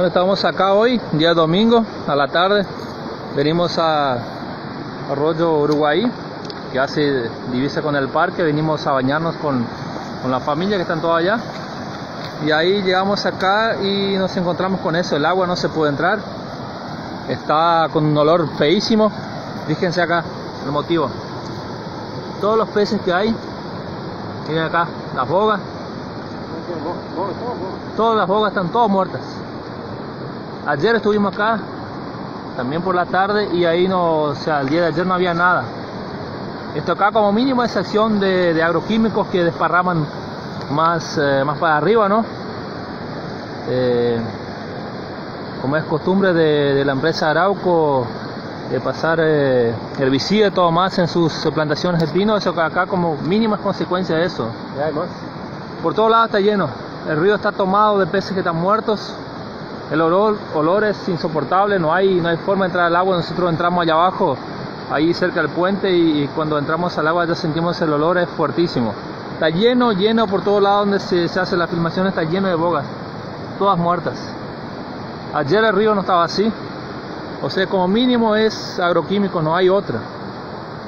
Bueno, estamos acá hoy, día domingo, a la tarde. Venimos a Arroyo Uruguay, que hace divisa con el parque. Venimos a bañarnos con, con la familia que están todos allá. Y ahí llegamos acá y nos encontramos con eso. El agua no se puede entrar. Está con un olor feísimo. Fíjense acá el motivo. Todos los peces que hay. Miren acá, las bogas. Todas las bogas están todas muertas. Ayer estuvimos acá, también por la tarde, y ahí no, o sea, el día de ayer no había nada. Esto acá como mínimo es acción de, de agroquímicos que desparraman más, eh, más para arriba, ¿no? Eh, como es costumbre de, de, la empresa Arauco de pasar eh, herbicida y todo más en sus plantaciones de pino, eso acá como mínimas consecuencias de eso. Por todos lados está lleno, el río está tomado de peces que están muertos, el olor, olor es insoportable, no hay, no hay forma de entrar al agua, nosotros entramos allá abajo, ahí cerca del puente y, cuando entramos al agua ya sentimos el olor, es fuertísimo. Está lleno, lleno por todos lados donde se, se hace la filmación, está lleno de bogas, todas muertas. Ayer el río no estaba así, o sea, como mínimo es agroquímico, no hay otra,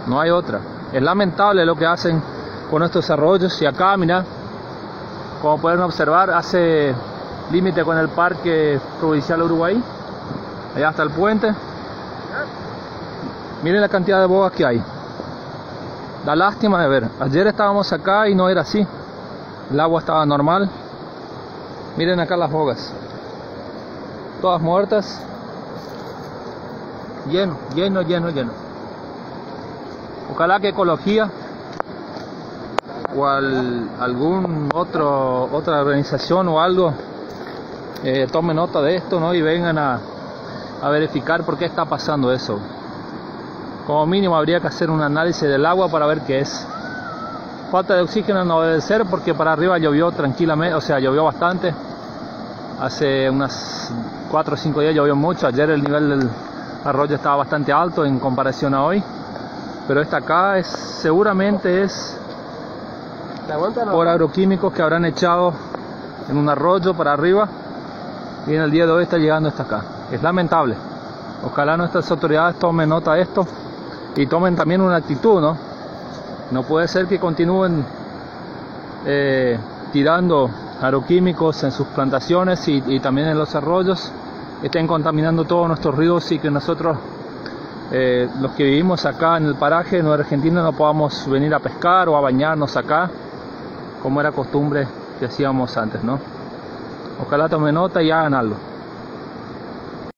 no hay otra. Es lamentable lo que hacen con estos arroyos y acá, mira, como pueden observar, hace límite con el Parque Provincial Uruguay, allá hasta el puente. Miren la cantidad de bogas que hay. Da lástima de ver. Ayer estábamos acá y no era así. El agua estaba normal. Miren acá las bogas. Todas muertas. Lleno, lleno, lleno, lleno. Ojalá que ecología o al, algún otro otra organización o algo eh, tomen nota de esto ¿no? y vengan a, a verificar por qué está pasando eso. Como mínimo habría que hacer un análisis del agua para ver qué es. Falta de oxígeno no debe ser porque para arriba llovió tranquilamente, o sea, llovió bastante. Hace unas 4 o 5 días llovió mucho. Ayer el nivel del arroyo estaba bastante alto en comparación a hoy. Pero esta acá es seguramente es por agroquímicos que habrán echado en un arroyo para arriba y en el día de hoy está llegando hasta acá. Es lamentable. Ojalá nuestras autoridades tomen nota de esto y tomen también una actitud, ¿no? No puede ser que continúen eh, tirando agroquímicos en sus plantaciones y, también en los arroyos, estén contaminando todos nuestros ríos y que nosotros, eh, los que vivimos acá en el paraje en Argentina, no podamos venir a pescar o a bañarnos acá, como era costumbre que hacíamos antes, ¿no? Ojalá tomen nota y hagan algo.